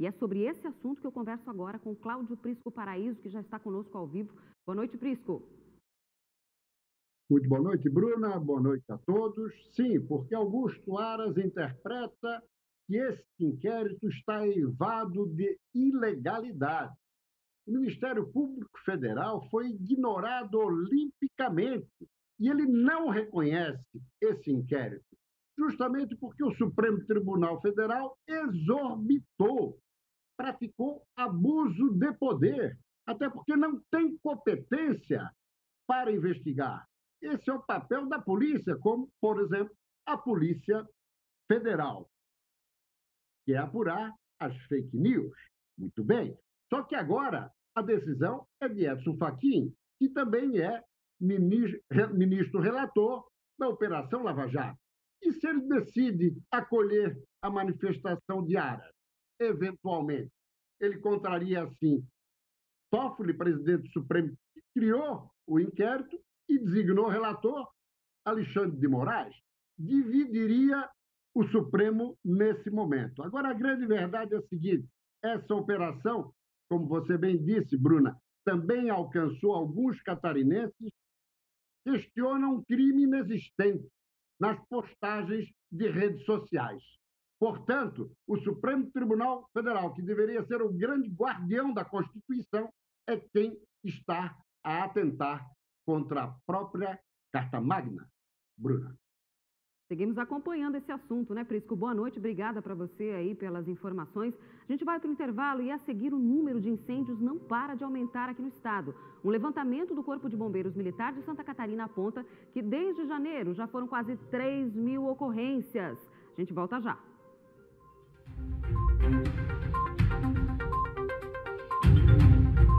E é sobre esse assunto que eu converso agora com Cláudio Prisco Paraíso, que já está conosco ao vivo. Boa noite, Prisco. Muito boa noite, Bruna. Boa noite a todos. Sim, porque Augusto Aras interpreta que esse inquérito está eivado de ilegalidade. O Ministério Público Federal foi ignorado olimpicamente e ele não reconhece esse inquérito, justamente porque o Supremo Tribunal Federal exorbitou, praticou abuso de poder, até porque não tem competência para investigar. Esse é o papel da polícia, como, por exemplo, a Polícia Federal que é apurar as fake news. Muito bem. Só que agora a decisão é de Edson Fachin, que também é ministro relator da Operação Lava Jato. E se ele decide acolher a manifestação de Aras, eventualmente, ele contraria assim Toffoli, presidente do Supremo, criou o inquérito e designou relator Alexandre de Moraes, dividiria o Supremo nesse momento. Agora, a grande verdade é a seguinte: essa operação, como você bem disse, Bruna, também alcançou alguns catarinenses questionam um crime inexistente nas postagens de redes sociais. Portanto, o Supremo Tribunal Federal, que deveria ser o grande guardião da Constituição, é quem está a atentar contra a própria Carta Magna. Bruna. Seguimos acompanhando esse assunto, né, Prisco? Boa noite, obrigada para você aí pelas informações. A gente vai para o intervalo e a seguir o número de incêndios não para de aumentar aqui no estado. Um levantamento do Corpo de Bombeiros Militar de Santa Catarina aponta que desde janeiro já foram quase 3 mil ocorrências. A gente volta já.